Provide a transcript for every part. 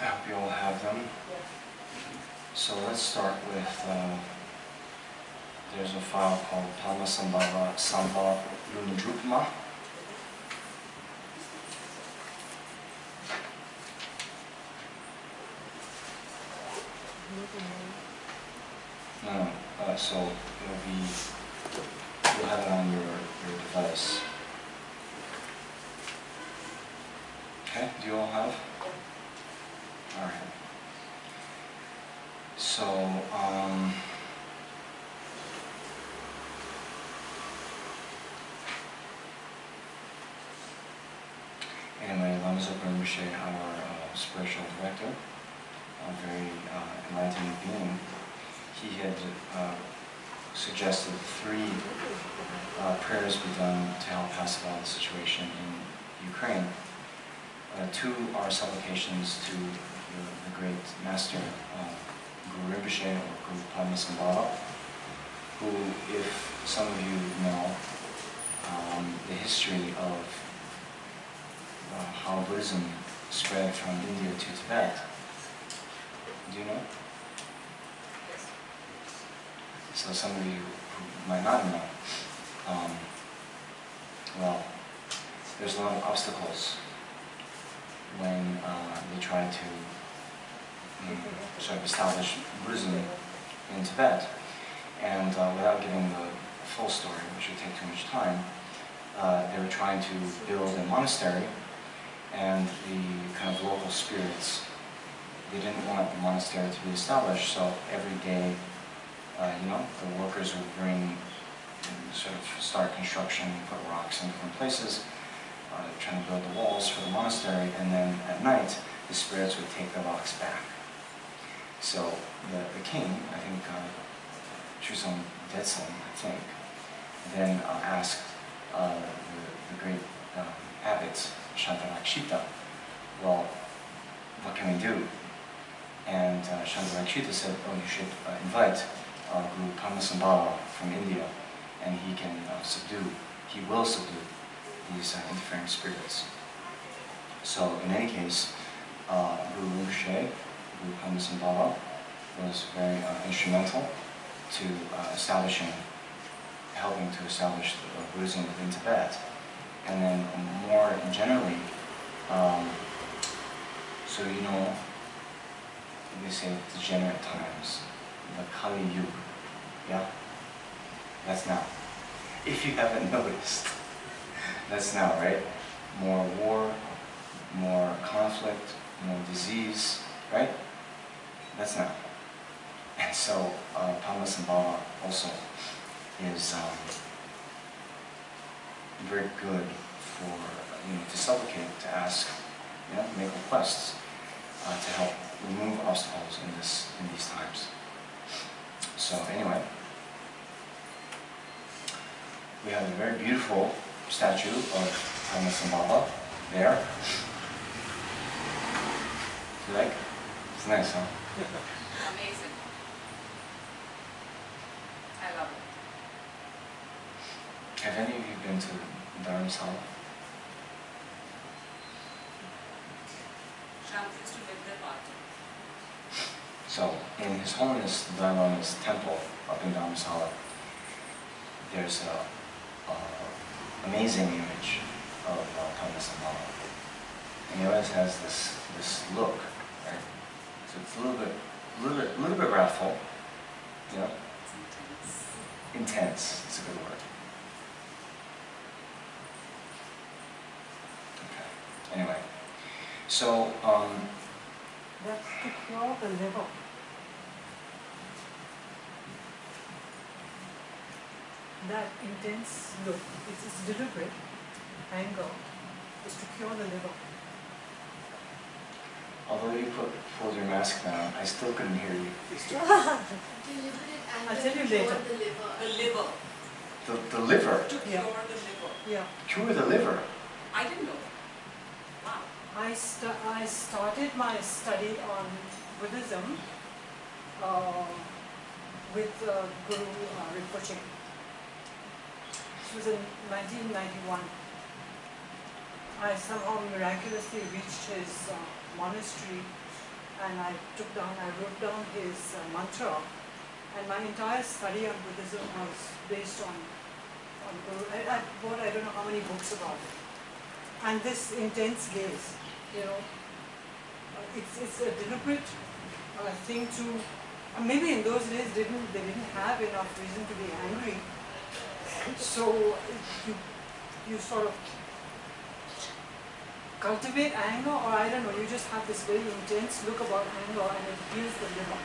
I hope you all have them. So let's start with, uh, there's a file called Padmasambhava Sambha Lunidrupma. No, no, uh, so it'll be, you'll have it on your, your device. Okay, do you all have? All right. So, um, anyway, Lama Zopa Rinpoche, our uh, spiritual director, a very uh, enlightened being, he had uh, suggested three uh, prayers be done to help pacify the situation in Ukraine. Uh, two are supplications to the, the great master, uh, Guru Rinpoche or Guru Padmasambhava, who, if some of you know um, the history of uh, how Buddhism spread from India to Tibet, do you know? So some of you who might not know, um, well, there's a lot of obstacles when uh, they try to um, sort of establish Buddhism in Tibet. And uh, without giving the full story, which would take too much time, uh, they were trying to build a monastery and the kind of local spirits, they didn't want the monastery to be established, so every day, uh, you know, the workers would bring, sort of start construction, put rocks in different places, uh, trying to build the walls for the monastery, and then at night, the spirits would take the rocks back. So the, the king, I think uh, Trisong Detsen, I think, then uh, asked uh, the, the great um, abbot, Shantarakshita, well, what can we do? And uh, Shantarakshita said, oh, you should uh, invite uh, Guru Padmasambhava from India, and he can uh, subdue, he will subdue these uh, interfering spirits. So in any case, uh, Guru Rinpoche, Guru was very uh, instrumental to uh, establishing, helping to establish Buddhism within Tibet. And then more generally, um, so you know, they say degenerate times, the Kali Yuga, yeah? That's now. If you haven't noticed, that's now, right? More war, more conflict, more disease, right? That's now. And so, uh, also is um, very good for, you know, to supplicate, to ask, you know, make requests uh, to help remove obstacles in this, in these times. So anyway, we have a very beautiful statue of Padmasambhava there. You like? It's nice, huh? Amazing. I love it. Have any of you been to Dharamsala? Shanti is to live their party. So, in His Holiness the Lama's temple up in Dharamsala, there's a, a amazing image of uh, Padmasambhava. And he always has this, this look, right? So it's a little bit, a little bit, little bit wrathful, you know, It's intense. intense, it's a good word. Okay, anyway, so, um, That's to cure the liver. That intense look, it's, it's deliberate anger, is to cure the liver. although you put, pulled your mask down, I still couldn't hear you. Deliberate I'll tell you later. the liver. The liver, The, the liver, to Yeah. cure the liver. Yeah, cure the liver. I didn't know. Wow. I, sta- I started my study on Buddhism uh, with uh, Guru uh, Rinpoche. This was in 1991. I somehow miraculously reached his uh, monastery and I took down, I wrote down his uh, mantra, and my entire study on Buddhism was based on, on Guru. I, I bought I don't know how many books about it, and this intense gaze, you know, uh, it's it's a deliberate uh, thing to. Uh, maybe in those days didn't they didn't have enough reason to be angry, so you you sort of cultivate anger or I don't know, you just have this very intense look about anger and it heals the liver.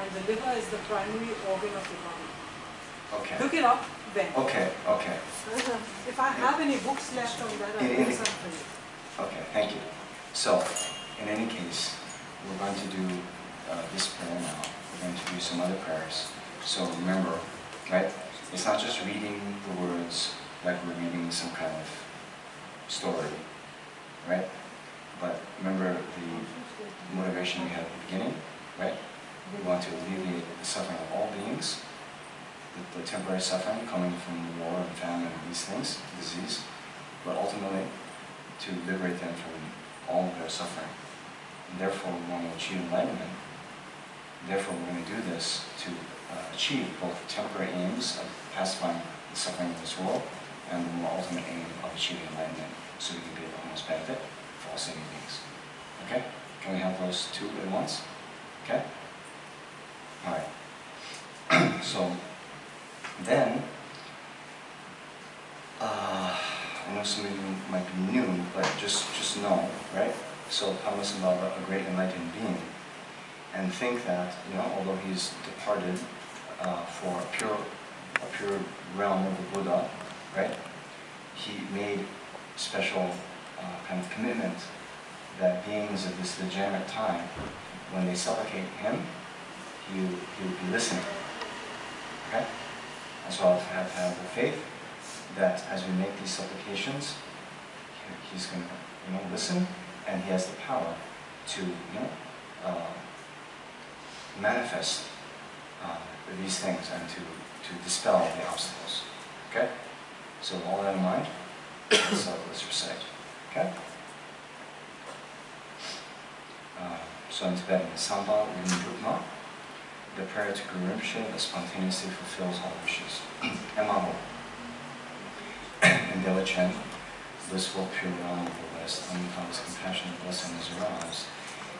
And the liver is the primary organ of the body. Okay. Look it up then. Okay, okay, If I have any books left on that, I'll do some for you. okay, thank you. So, in any case, we're going to do uh, this prayer now. We're going to do some other prayers. So remember, right? It's not just reading the words like we're reading some kind of story, right? But remember the motivation we had at the beginning, right? We want to alleviate the suffering of all beings, the, the temporary suffering coming from war and famine and these things, disease, but ultimately to liberate them from all their suffering. And therefore, we want to achieve enlightenment. Therefore, we're going to do this to uh, achieve both temporary aims of pacifying the suffering of this world and the more ultimate aim of achieving enlightenment so we can be of the most benefit for all sentient beings. Okay? Can we have those two at once? Okay? All right. so then, uh, I know some of you might be new, but just just know, right? So Padmasambhava, a great enlightened being, and think that you know, although he's departed uh, for pure a pure realm of the Buddha, right? He made special uh, kind of commitment that beings of this degenerate time, when they supplicate him, he, he would be listening. Okay? And so I have have the faith that as we make these supplications, he- he's going to, you know, listen, and he has the power to, you know, uh, manifest uh, these things and to, to dispel the obstacles. Okay? So with all that in mind, let's, uh, let's recite. Okay? So in Tibetan, Samba Rinpukma, the prayer to Guru Rinpoche spontaneously fulfills all wishes. Emamo. In Dewachen, blissful pure realm of the West, Omnipotent compassionate blessing is aroused,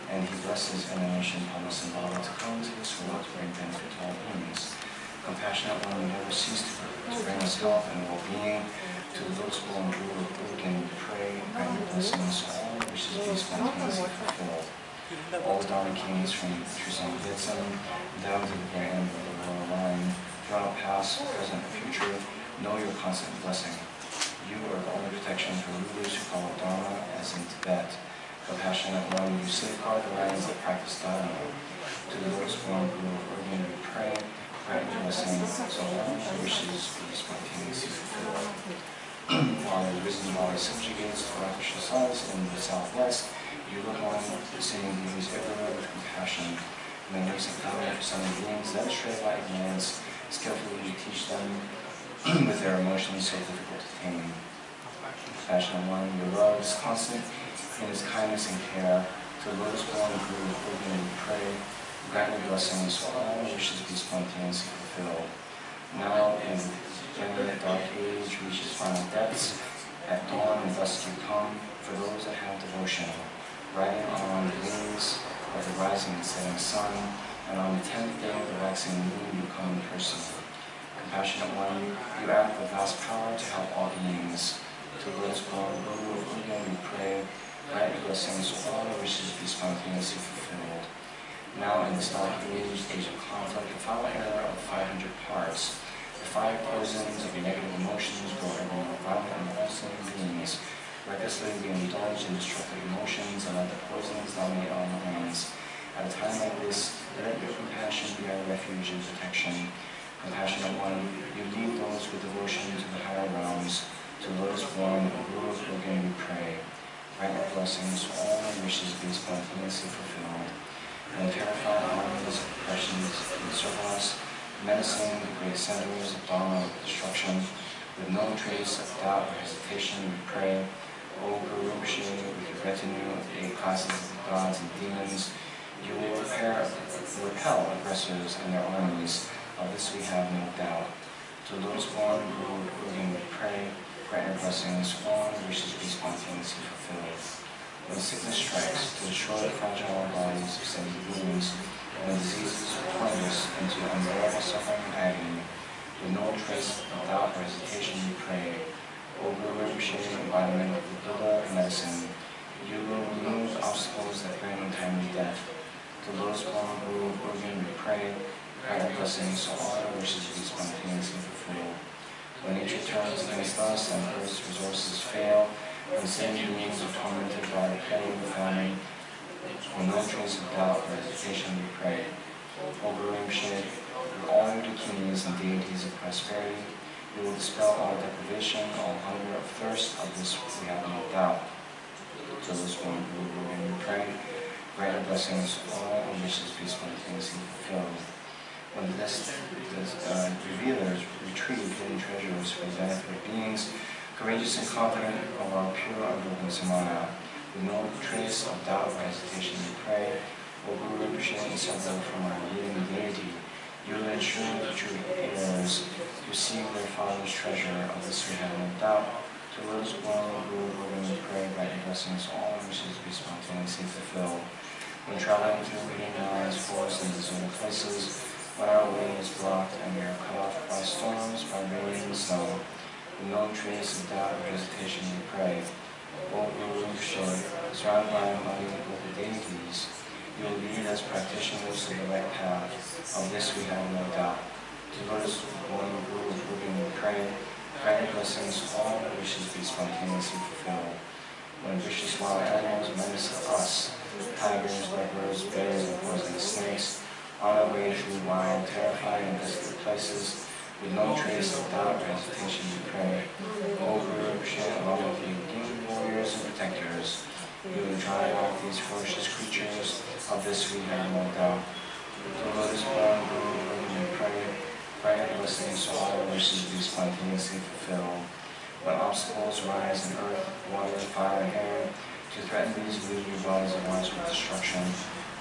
and he blesses emanation Padmasambhava to come to this world to bring benefit to all beings. Compassionate one will never cease to, bring us health and well-being. To the lotus born Guru of Urgen, we pray, grant your blessings, all wishes be spontaneously fulfilled. All the Dharma kings from Trisong Detsen down to the end of the royal line, throughout past, present, and future, know your constant blessing. You are the only protection for rulers who follow Dharma, as in Tibet. Compassionate one, you safeguard the lands that practice Dharma. To the lotus born Guru of Urgen, we pray, grant your blessing, so my wishes be spontaneously fulfilled. While the risen body subjugates the Rakshasa sons in the southwest, you look on seeing these everywhere with compassion. Magnificent comment for some beings led astray by ignorance, skillfully you teach them with their emotions so difficult to tame. Compassionate one, your love is constant in its kindness and care. To those born of Urgen, we pray, grant your blessings, all wishes be spontaneously fulfilled. Now, in the dark age reaches final depths, at dawn and dusk you come, for those that have devotion, riding on the wings of the rising and setting sun, and on the tenth day of the waxing moon you come in person. Compassionate one, you act with vast power to help all beings. To those born Guru of Urgen we pray, grant your blessings, all wishes be spontaneously fulfilled. Now in this dark age, age of conflict, the foul error of 500 parts, the five poisons of your negative emotions grow ever more violent and loathsome beings. Recklessly we indulge in destructive emotions and let the poisons dominate our minds. At a time like this, let your compassion be our refuge and protection. Compassionate one, you lead those with devotion to the higher realms. To those born of of Urgen we pray. Grant your blessings, all our wishes be spontaneously fulfilled. And terrify armies of oppressions and us, menacing the great centers of Dharma with destruction. With no trace of doubt or hesitation, we pray, O Guru with your retinue of eight classes of gods and demons, You will repair, repel aggressors and their armies. Of this we have no doubt. To those born who whom we pray, grant your blessings, all wishes be spontaneously fulfilled. When sickness strikes, to destroy the fragile bodies sending wounds, when diseases plunge us into unbearable suffering and agony, with no trace of doubt or hesitation we pray. O Guru Rinpoche, embodiment of the Buddha and medicine, you will remove obstacles that bring untimely death. To those born Guru Gurgen we pray, grant blessings so all our wishes be spontaneously fulfilled. When nature turns against us and earth's resources fail, when sane beings are tormented by pain and famine, with no trace of doubt or hesitation we pray. O Rinpoche, through all your dakinis and deities of prosperity, you will dispel all deprivation, all hunger of thirst, of this we have no doubt. To those born Guru Gurgen we pray, grant your blessings, all our wishes be spontaneously fulfilled. When the des- des- uh, revealers retrieve hidden treasures for the benefit of beings, courageous and confident of our pure unbroken samaya, with no trace of doubt or hesitation we pray, O Guru Rinpoche, inseparable from our leading deity, you will ensure that true heirs receive their father's treasure, of the we have no doubt. To those born Guru Gurgen we pray, grant your blessings, all wishes be spontaneously fulfilled. When traveling through lines, forests, and deserted places, when our way is blocked and we are cut off by storms, by rain and snow, with no trace of doubt or hesitation we pray. O Guru Rinpoche, surrounded by a mighty local deities, you will lead as practitioners to the right path. Of this we have no doubt. To those born Guru Gurgen we pray, grant your blessings, all wishes be spontaneously fulfilled. When vicious wild animals menace us, tigers, leopards, bears, and poisonous snakes, on our way through wild, terrifying, and desolate places, with no trace of doubt or hesitation we pray. O Guru Rinpoche, along with your demon warriors and protectors, you will drive out these ferocious creatures, of this we have no. To those born Guru we pray, grant your blessings so all wishes be spontaneously fulfilled. When obstacles rise in earth, water, fire, and air, to threaten these illusory bodies of ours with destruction,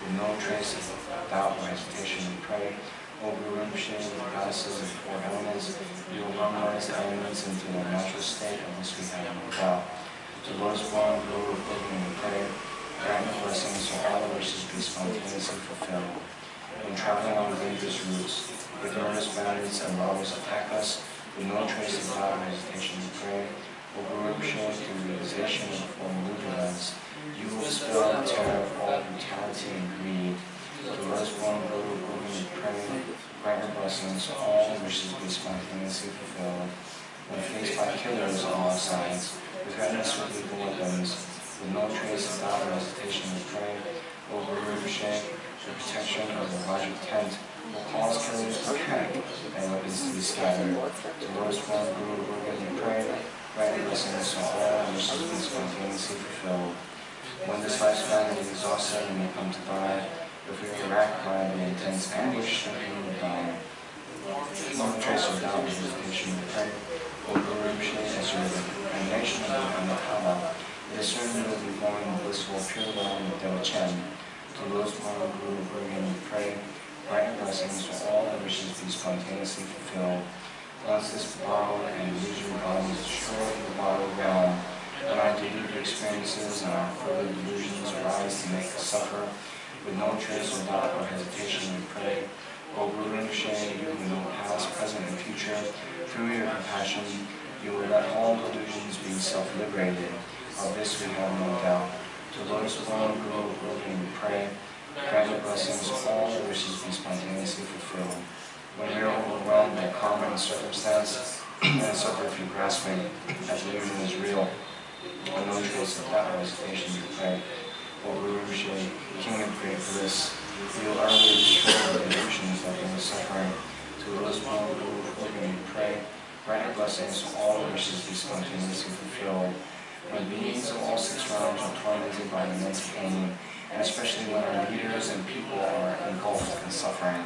with no trace of doubt or hesitation we pray. O Guru Rinpoche, with the goddesses of four elements, you will harmonize the elements into their natural state, of this we have no doubt. To those born Guru Gurgen we pray, grant blessings so all our wishes be spontaneously fulfilled. When traveling on dangerous routes, murderous bandits and robbers attack us, with no trace of doubt or hesitation we pray, O Guru Rinpoche, through realization of the four mudras, you will dispel the terror of all brutality and greed. To those born Guru Gurgen we pray, grant your blessings, all wishes be spontaneously fulfilled. When faced by killers on all sides, with readiness with lethal weapons, with no trace of doubt or hesitation we pray, O Guru the protection of the Vajra tent will cause killers to panic and weapons to be scattered. To those born Guru Gurgen we pray, grant blessings so all wishes be spontaneously fulfilled. When this lifespan is exhausted and we come to die, if we by the intense anguish and pain of dying, no trace of doubt or hesitation we pray, O Guru as your emanation of the is certain you will be born the blissful pure realm of Devachen. To those born Guru Gurgen we pray, your blessings so all our wishes be spontaneously fulfilled. Once this borrowed and illusory body in the borrowed realm, when our deluded experiences and our further delusions arise to make us suffer, with no trace of doubt or hesitation we pray, O Guru Rinpoche, you who know past, present, and future, through your compassion, you will let all delusions be self-liberated. Of this we have no doubt. To those born Guru Gurgen we pray, grant your blessings, all our wishes be spontaneously fulfilled. When we are overwhelmed by karma and circumstance, and suffer through grasping that delusion is real, with no trace of doubt or hesitation we pray, O Guru Rinpoche, King of great bliss, you utterly destroy the illusions that bring suffering. To those born pray, grant blessings, all our wishes be spontaneously fulfilled. When beings of all six realms are tormented by immense pain, and especially when our leaders and people are engulfed in suffering,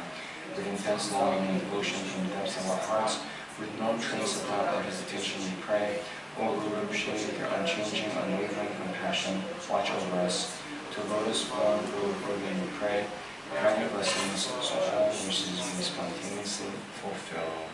with intense longing and devotion from the depths of our hearts, with no trace of doubt or hesitation we pray, O Guru with your unchanging, unwavering compassion, watch over us. To lotus form, Guru Guru we pray. Grant your blessings so all wishes be spontaneously fulfilled.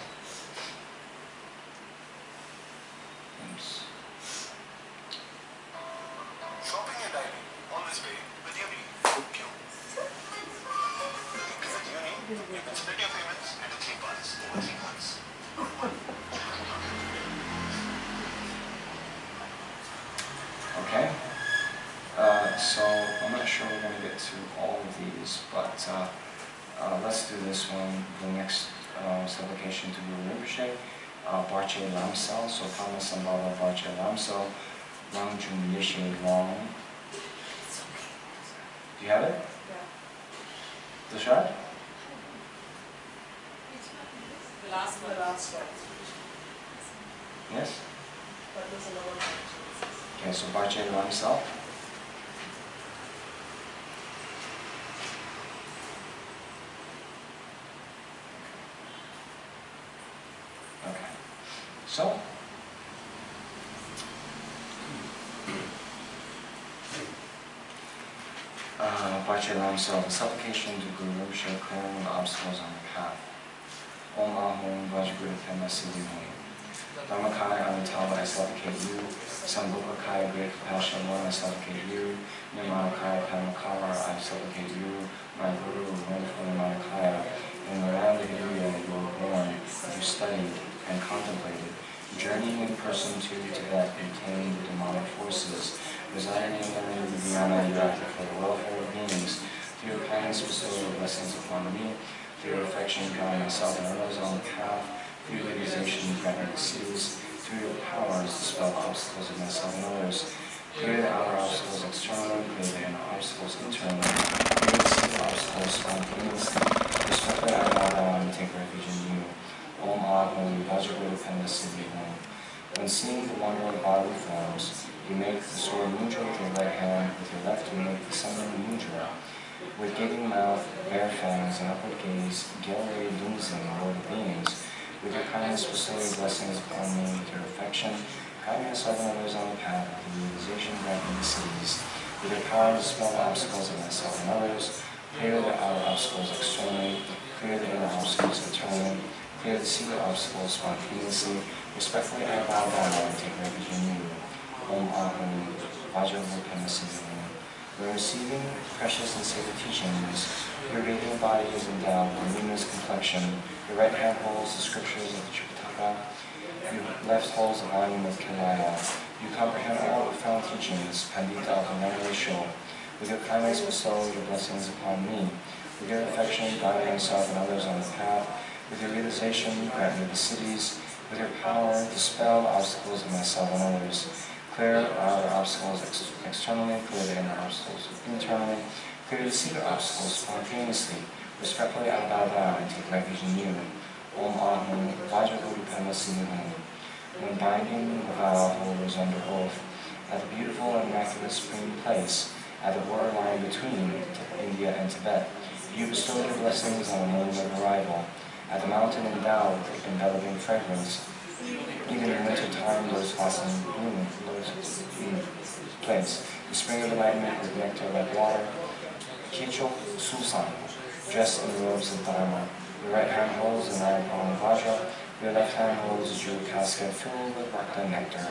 Okay, so Barche Lamsal. Okay. So. Uh, the supplication to Guru Rinpoche clearing the obstacles on the path. Om Ahom Vajguru Pema Siddhi Hum. Dharmakaya Amitabha, I supplicate you. Sambhogakaya, great compassion, Lord, I supplicate you. Nirmanakaya Padmakara, I supplicate you. My Guru, wonderful Nirmanakaya. In the land of India you were born, you studied and contemplated. Journeying in person to Tibet, obtained the demonic forces. Residing in the Viviana, you acted for the welfare of beings. Through your kindness, bestow your blessings upon me. Through your affection, guide myself and others on the path. Realization, me the seas. Through powers, dispel obstacles of myself and others. Clear the outer obstacles externally, clear the inner obstacles internally. Clear the obstacles spontaneously. I bow down and take refuge in you. Om Ahum Vajraguru Pendasiddhi Om. When seeing the wonder of bodily forms, you make the sword mudra with your right hand, with your left you make the summon mudra. With gaping mouth, bare fangs, and upward gaze, Gyalre Dunzin, Lord of beings, with your kindness bestow your blessings upon me, with your affection, myself and others on the path of the realization me the siddhis. With your power dispel the obstacles of myself and others, clear the outer obstacles externally, clear the inner obstacles internally, clear the secret obstacles spontaneously, respectfully I bow down and take refuge in you. Om Ahum Vajravukamasiddhi. When receiving precious and sacred teachings, your radiant body is endowed with luminous complexion. Your right hand holds the scriptures of the Tripitaka. Your left holds the volume of Kilaya. You comprehend all profound teachings, Pandita Avanesho. With your kindness bestow your blessings upon me. With your affection, guide myself and others on the path. With your realization, grant me the siddhis. With your power, dispel obstacles of myself and others. Clear outer obstacles ex- externally, clear the inner obstacles internally, clear the secret obstacles spontaneously. Respectfully, I bow down and take refuge in you. Om Pema Siddham. When binding the vow holders under oath, at the beautiful and immaculate spring place, at the borderline between India and Tibet, you bestowed your blessings on the moment of arrival. At the mountain endowed with enveloping fragrance, even in winter time, those blossom bloom, bloom place. The spring of enlightenment with nectar like water. Kicho Susan, dressed in robes of Dharma. Your right hand holds an iron vajra. Your left hand holds a jewel casket filled with Rakta nectar.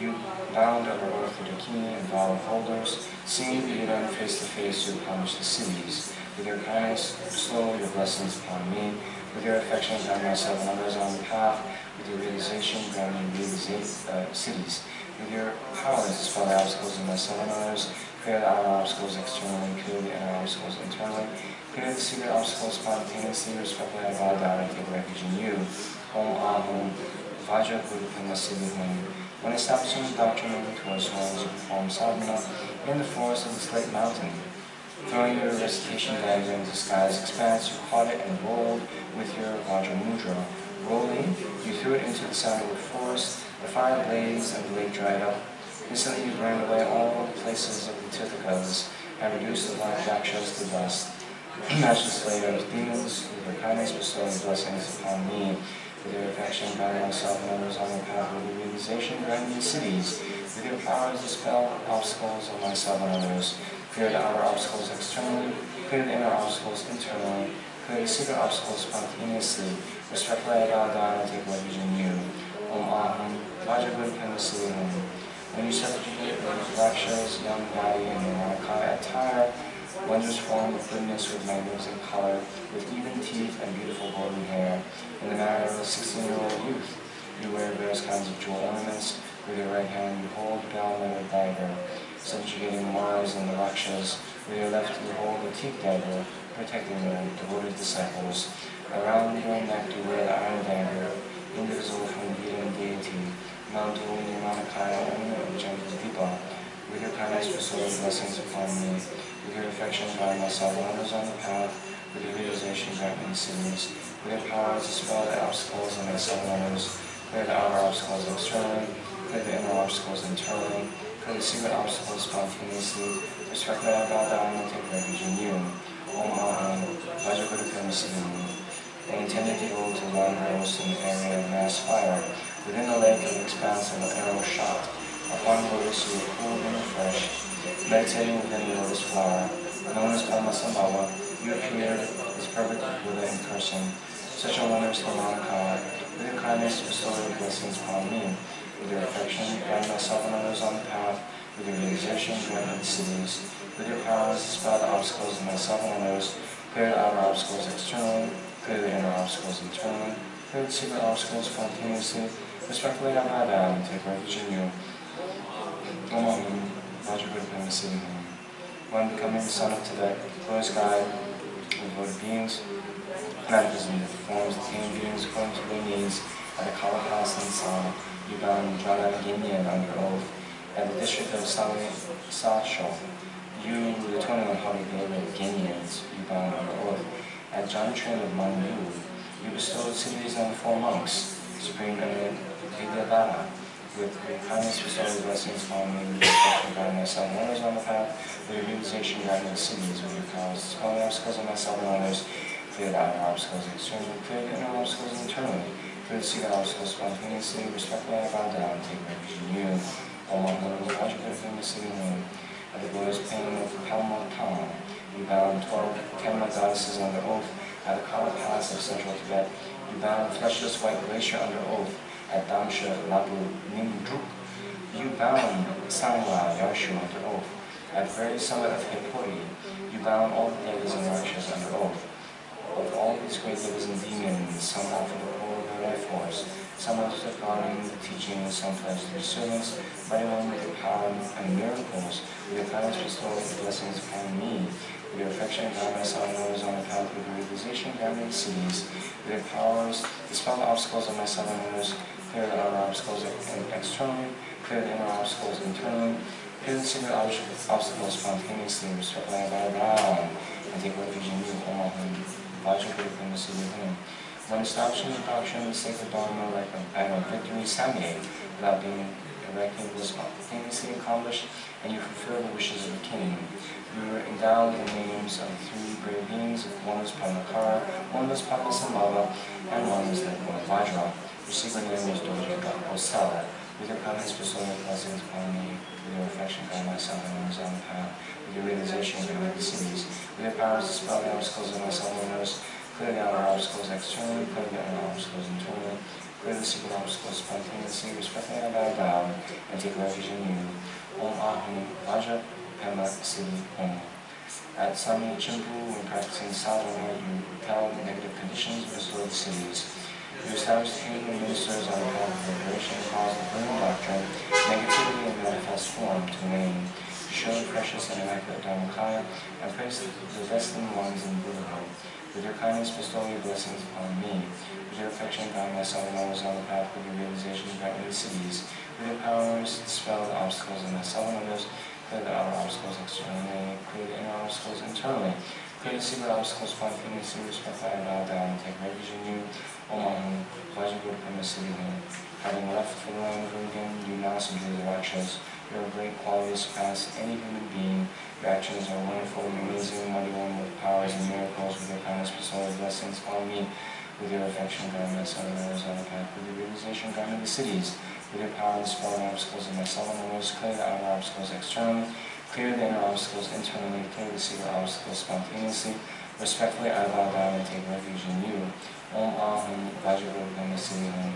You bound under oath the Dakini and vow holders, seeing the Buddha face to face to accomplish the siddhis. With your kindness, bestow your blessings upon me. With your affection, guide myself and others on the path. With your realization, grant me uh, siddhis. With your powers, dispel the obstacles in myself and others. Clear the outer obstacles externally, clear the inner obstacles internally. Clear the secret obstacles spontaneously, respectfully I bow down and take refuge in you. Om Ahum Vajra Guru Pramasiddham. When establishing the doctrine to our souls, you perform sadhana in the forest of the Slate Mountain. Throwing your recitation dagger into the sky's expanse, you caught it and rolled with your Vajra Mudra. Rolling, you threw it into the center of the forest. The fire blazed and the lake dried up. Instantly you burned away all the places of the Tirthakas and reduced the black yakshas to dust. Matchless slayer of demons, with your kindness bestow your blessings upon me. With your affection, guide myself and others on the path of the realization, grant me siddhis. With your powers, dispel obstacles of myself and others. Clear the outer obstacles externally, clear the inner obstacles internally, clear the secret obstacles spontaneously. Respectfully, I bow down and take refuge in you. Om Aham, Vajragur Penicillium. When you subjugate the Rakshas, young body, and the Manakaya attire, wondrous form of goodness with magnificent color, with even teeth and beautiful golden hair, in the manner of a sixteen-year-old youth. You wear various kinds of jewel ornaments. With your right hand you hold the gauntlet dagger, subjugating Mars and the Rakshas. With your left you hold the teeth dagger, protecting the devoted disciples. Around your neck you wear the iron dagger, indivisible from deity and deity, mounted in your Manakaya ornament of Jambudvipa. With your kindness bestow blessings upon me. With your affection guide myself and others on the path. With your realization grant me siddhis. With your power dispel the obstacles of myself and others. Clear the outer obstacles externally. Clear the inner obstacles internally. Clear the secret obstacles spontaneously. Respectfully I bow down and take refuge in you. Om Aham, Vajraguru Penicillium. They intended to go to one house in the area of mass fire. Within the lake of expanse of an arrow shot. Upon lotus you were cooled and refreshed. Meditating within the lotus flower. Known as Padmasambhava, you appeared as perfect Buddha in person. Such a wondrous Nirmanakaya. With your kindness bestow your blessings upon me. With your affection, guide myself and others on the path. With your realization, grant me the siddhis. With your powers, dispel the obstacles of myself and others. Clear the outer obstacles externally. Clear the inner obstacles internally. Clear the secret obstacles spontaneously. Respectfully, I bow down and take refuge in you. Om Aham, Vajraguru Penicillium. When becoming the son of Tibet, glorious guide of devoted beings, manifesting the forms of human beings according to their needs, at the Kala Palace in Sal, you bound Jana Ginyan under oath. At the district of Sasho, you, the 21 Holy David Ginyans, you bound under oath. At Jantrain of Mandu, you bestowed siddhis on the four monks, Supreme Eminent Vidyavada, with your kindness bestowed blessings upon me, with affection guiding myself and others on the path, with realization guiding the siddhis, with your powers dispelling obstacles of myself and others, clear the outer obstacles externally, clear the inner obstacles internally, clear the secret obstacles spontaneously, respectfully I bow down, take refuge in you. Om Aham, Vajraguru Penicillium. At the glorious pain of Kalmatan, you bound twelve Kenma goddesses under oath. At the Kala Palace of central Tibet, you bound fleshless white glacier under oath. At Damsha Labu Nimdruk, you bound Sangla Yarshu under oath. At the very summit of Hipori, you bound all the devas and rakshas under oath. Of all these great devas and demons, some offered the poor of their life force, some undertook guarding the teaching, and some pledged their servants, but anyone with power and miracles, your kindness bestow the blessings upon me, with your affection guide myself others on the path of realization, guide me to siddhis, with your powers, dispel the obstacles of myself and others, clear the outer obstacles externally, clear the inner obstacles internally, clear the secret obstacles spontaneously, I bow down, and take refuge in you, Om Aham, Vajraguru Penicillium. When establishing the doctrine of the sacred dogma like a of victory, Samye, without being erected, was spontaneously accomplished, and you fulfill the wishes of the king. You were endowed with the names of three great beings, one was Padmakara, one was Padmasambhava, and one was Lord Vajra. Your secret name was Doja Kosala. With your kindness, bestow your blessings upon me. With your affection, guide myself and others on the path. With your realization, guide the siddhis. With your powers, to dispel the obstacles of myself and others. Clear the outer obstacles externally, clear the inner obstacles internally, clear the secret obstacles spontaneously, I bow down, and take refuge in you. Om Aham Vajra Siddhi Om. At Samye Chimpu, when practicing sadhana, you repel negative conditions, and restore the siddhis. You establish the kingdom ministers on the path of liberation, cause the burning doctrine, negativity in manifest form to wane. Show the precious and immaculate Dharmakaya, and praise the destined ones in Buddhahood. With your kindness, bestow your blessings upon me. With your affection, guide myself and on the path of your realization, grant me the siddhis. With your powers, dispel the obstacles myself and others. The outer obstacles externally. The inner obstacles internally. The secret obstacles spontaneously. Respectfully, I bow down and take refuge in you. Om Aham, Vajraguru Penicillium. Having left the land of Indian, you now subdue the Rakshas. Your great qualities surpass any human being. Your actions are wonderful and amazing, mighty one with powers and miracles, with your kindness bestow your blessings upon me. With your affection, guide my son and on path. With your realization, me the siddhis. Power, dispel the obstacles in my seven wonders, clear the outer obstacles externally, clear the inner obstacles internally, clear the secret obstacles spontaneously. Respectfully, I bow down and take refuge in you. Om Aham Namaste Om.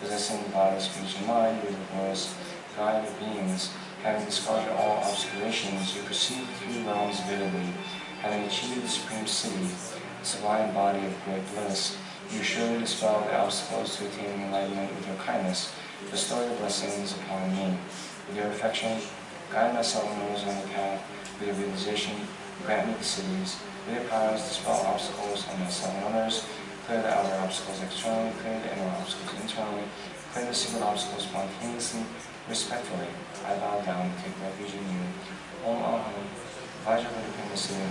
Possessing the body, speech, and mind, you are the glorious guide of beings. Having discarded all obscurations, you perceive three realms vividly. Having achieved the supreme siddhi, the sublime body of great bliss, you surely dispel the obstacles to attaining enlightenment with your kindness. Bestow your blessings upon me. With your affection, guide my seven nose on the path. With your realization, grant me the siddhis. With your powers, dispel obstacles on my seven others. Clear the outer obstacles externally, clear the inner obstacles internally, clear the secret obstacles spontaneously, respectfully. I bow down and take refuge in you. Om Aham, Vajraguru Pema Siddham,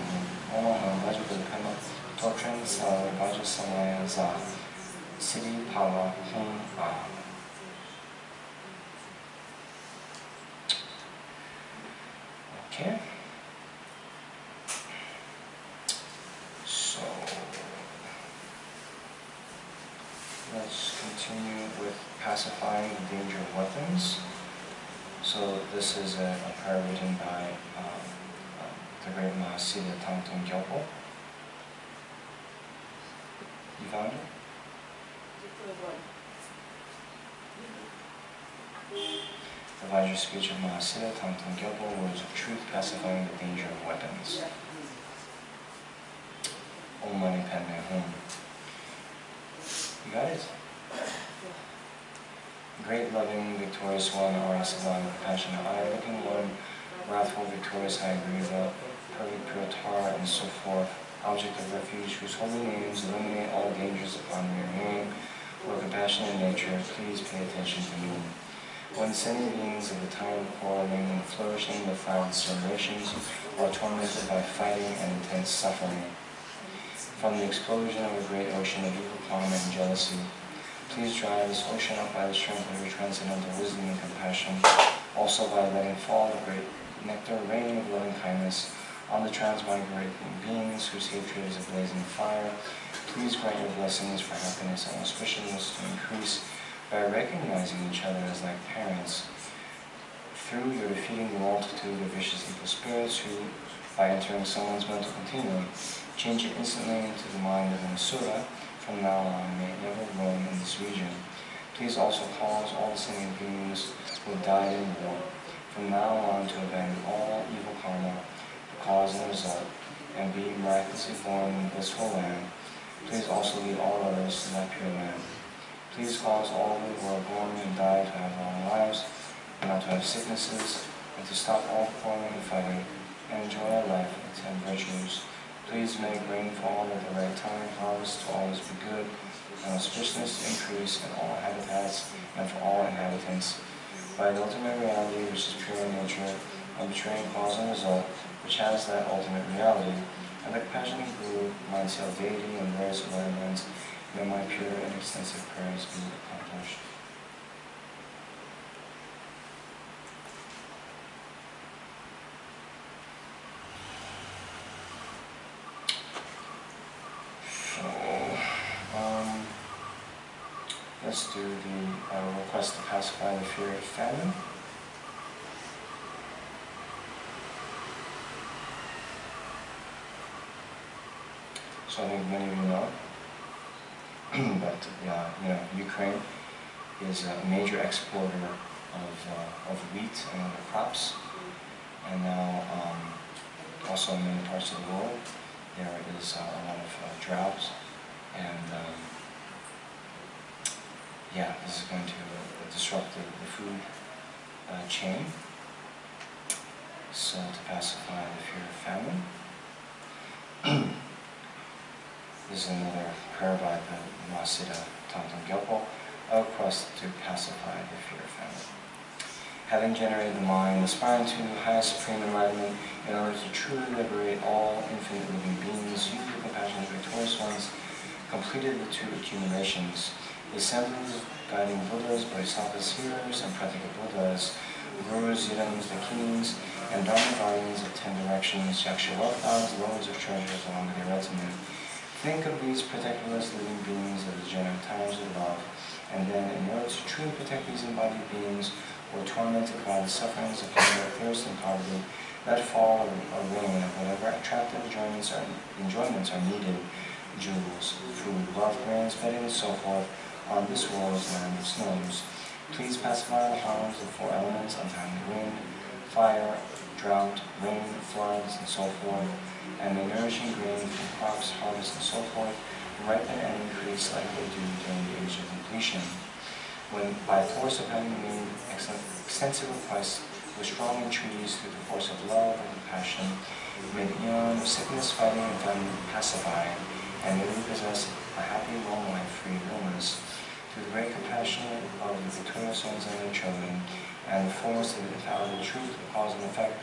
Om Aham, Vajraguru Pema, Totren Sal, Vajrasamaya Za, Siddhi Pala Hum Ah. Okay. So, let's continue with pacifying the danger of weapons. So this is a, a prayer written by um, um, the great Mahasiddha Thangtong Gyalpo. You found it? The Vajra speech of Mahasiddha Gyalpo, words of truth pacifying the danger of weapons. Om Mani Padme Hum. You got it? Great, loving, victorious one, our sublime, compassionate eye, looking one, wrathful, victorious, Hayagriva, perfect, pure Tara, and so forth, object of refuge, whose holy names eliminate all dangers upon your name, are compassionate nature, please pay attention to me. When sending beings of the time of quarreling and flourishing violent generations are tormented by fighting and intense suffering, from the explosion of a great ocean of evil karma and jealousy, Please drive this ocean up by the strength of your transcendental wisdom and compassion, also by letting fall the great nectar rain of loving kindness on the transmigrating beings whose hatred is a blazing fire. Please grant your blessings for happiness and auspiciousness to increase by recognizing each other as like parents. Through your defeating the multitude of vicious evil spirits who, by entering someone's mental continuum, change it instantly into the mind of an asura, from now on may never roam in this region. Please also cause all the singing beings who died in war from now on to abandon all evil karma, the cause and result, and be miraculously born in blissful land. Please also lead all others to that pure land. Please cause all who are born and die to have long lives, and not to have sicknesses, and to stop all quarreling and fighting, and enjoy our life and ten virtues. Please make rain fall at the right time, harvest to always be good, and auspiciousness increase in all habitats and for all inhabitants. By the ultimate reality, which is pure nature, arbitrary cause and result, which has that ultimate reality, and the passion Guru, mindset of deity and various other may my pure and extensive prayers be accomplished. So, um, let's do the uh, request to pacify the fear of famine. So I think many of you know, but yeah, you know, Ukraine is a major exporter of, uh, of wheat and other crops, and now um, also in many parts of the world there is uh, a lot of uh, drought, and um, yeah, this is going to uh, disrupt the, the food uh, chain. So to pacify the fear of famine. this is another prayer by the Thangtong Gyalpo, a request to pacify the fear of famine. Having generated the mind, aspiring to the highest supreme enlightenment in order to truly liberate all infinite living beings, you, the compassionate victorious ones, completed the two accumulations, the assemblies of guiding Buddhas, Bodhisattvas, healers, and practical Buddhas, Gurus, Yidams, the kings, and Dharma guardians of ten directions, Yaksha wealth lords of treasures along with their retinue. Think of these protectorless living beings as generate times of love, And then in order to truly protect these embodied beings are tormented by the sufferings of hunger, thirst, and poverty, let fall or, or rain of whatever attractive enjoyments are, enjoyments are needed, jewels, food, wealth, grains, bedding, and so forth, on this world's land of snows. Please pacify the harms of four elements, untimely wind, fire, drought, rain, floods, and so forth, and the nourishing grain from crops, harvest, and so forth, ripen and increase like they do during the age of completion. When by force of having made ex- extensive requests with strong entreaties through the force of love and compassion, may the eon of sickness, fighting, and famine be pacified, and may we possess a happy, long life free of illness. Through the great compassion of the victorious sons and their children, and the force of the infallible truth of cause and effect,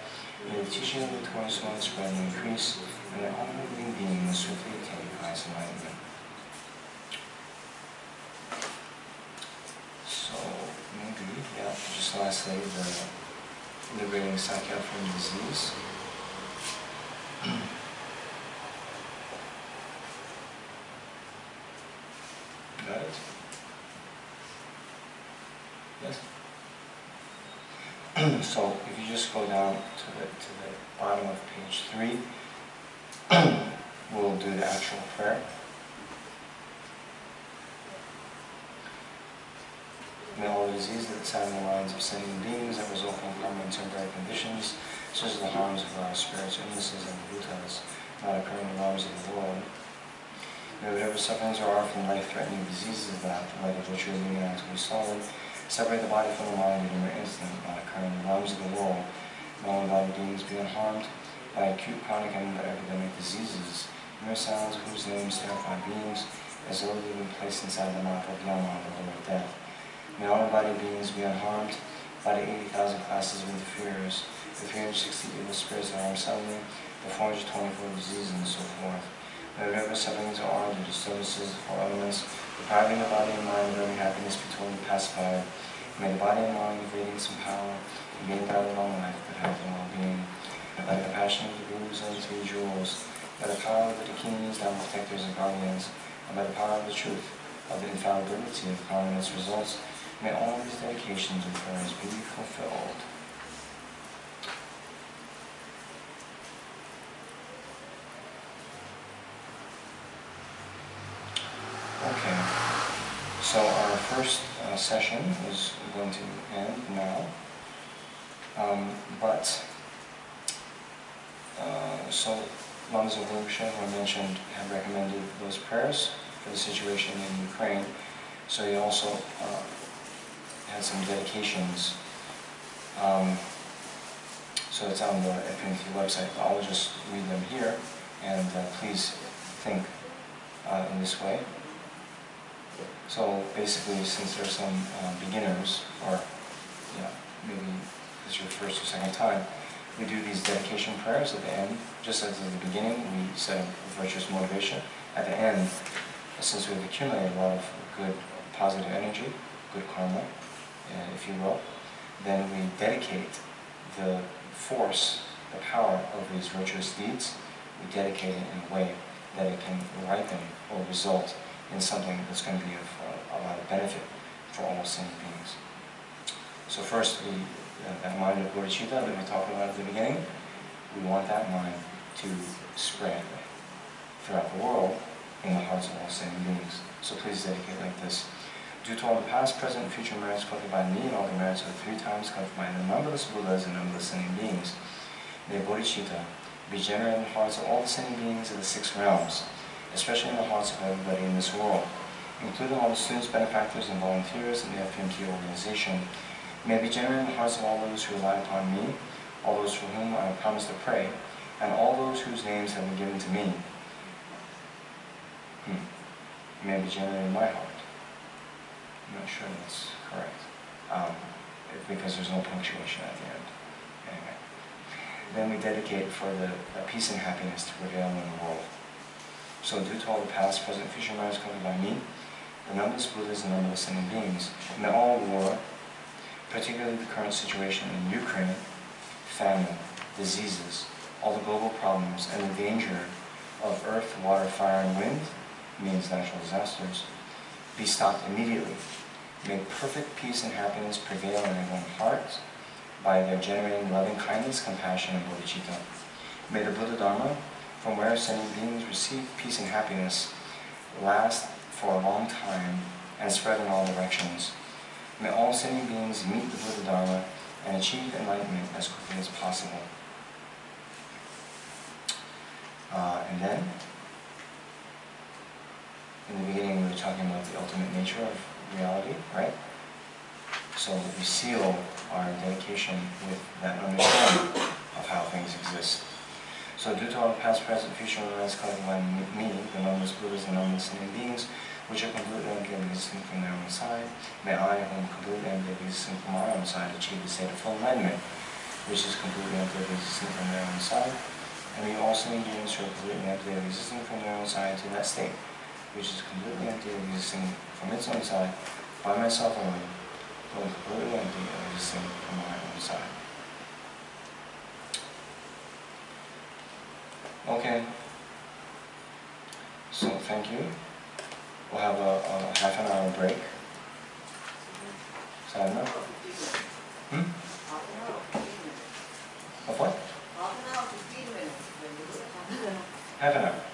may the teaching of the victorious ones spread and increase, and that all living beings swiftly attain highest enlightenment. So maybe, yeah, just lastly, the liberating Sakya from disease. Got it? Yes? So if you just go down to the, to the bottom of page three, we'll do the actual prayer. May all diseases that sadden the lines of sentient beings that result from karma and temporary conditions, such as the harms of our spirits, illnesses, and bhutas, not occur in the realms of the world. May whatever sufferings there are from life-threatening diseases that, the light of which are illuminated to be solid, separate the body from the mind in a mere instant, not occur in the realms of the world. May all beings be unharmed by acute, chronic, and epidemic diseases, mere sounds whose names terrify beings, as though they had been placed inside the mouth of Yama, the Lord of Death. May all embodied beings be unharmed by the 80,000 classes of interferers, the 360 evil spirits that harm suddenly, the 424 diseases, and so forth. May whatever sufferings there are, the disturbances of four elements, depriving the body and mind every happiness be totally pacified. May the body and mind radiance and power be made by the long life, good health and well-being. And by the passion of the gurus and the three jewels, by the power of the dakinis, down protectors and guardians, and by the power of the truth, of the infallibility of karma and its results, May all these dedications and prayers be fulfilled. Okay, so our first uh, session is going to end now. Um, but, uh, so Lama Zopa Rinpoche, who I mentioned, have recommended those prayers for the situation in Ukraine. So he also uh, had some dedications. Um, so it's on the FPMT website. I'll just read them here, and uh, please think uh, in this way. So basically, since there's some uh, beginners, or yeah, maybe it's your first or second time, we do these dedication prayers at the end. Just as at the beginning, we set up virtuous motivation. At the end, since we've accumulated a lot of good positive energy, good karma, uh, if you will, then we dedicate the force, the power of these virtuous deeds, we dedicate it in a way that it can ripen or result in something that's going to be of uh, a lot of benefit for all sentient beings. So first, we, uh, that mind of bodhicitta that we talked about at the beginning, we want that mind to spread throughout the world in the hearts of all sentient beings. So please dedicate like this. Due to all the past, present, and future merits collected by me and all the merits of the three times collected by the numberless Buddhas and numberless sentient beings, may bodhicitta be generated in the hearts of all the sentient beings of the six realms, especially in the hearts of everybody in this world, including all the students, benefactors, and volunteers in the FPMT organization. May be generated in the hearts of all those who rely upon me, all those for whom I have promised to pray, and all those whose names have been given to me. Hmm. May be generated in my heart. I'm not sure that's correct, um, because there's no punctuation at the end. Anyway. Then we dedicate for the, the peace and happiness to prevail in the world. So due to all the past, present, future merits covered by me, the numberless Buddhas and numberless sentient beings, may all war, particularly the current situation in Ukraine, famine, diseases, all the global problems, and the danger of earth, water, fire, and wind, means natural disasters, be stopped immediately. May perfect peace and happiness prevail in everyone's hearts by their generating loving kindness, compassion, and bodhicitta. May the Buddha Dharma, from where sending beings receive peace and happiness, last for a long time and spread in all directions. May all sending beings meet the Buddha Dharma and achieve enlightenment as quickly as possible. Uh, and then, in the beginning, we were talking about the ultimate nature of reality, right? So we seal our dedication with that understanding of how things exist. So due to our past, present, future, last collecting by me, the numberless Buddhas and living beings, which are completely empty and existing from their own side, may I, who am completely empty and existing from my own side, achieve the state of full enlightenment, which is completely empty and existing from their own side, and may all living beings who are completely empty and existing from their own side to that state, which is completely empty and existing from its own side, by myself alone, am completely empty and existing from my own side. Okay. So thank you. We'll have a, a half an hour break. Is that enough? Hmm? Of what? Half an hour. Yeah.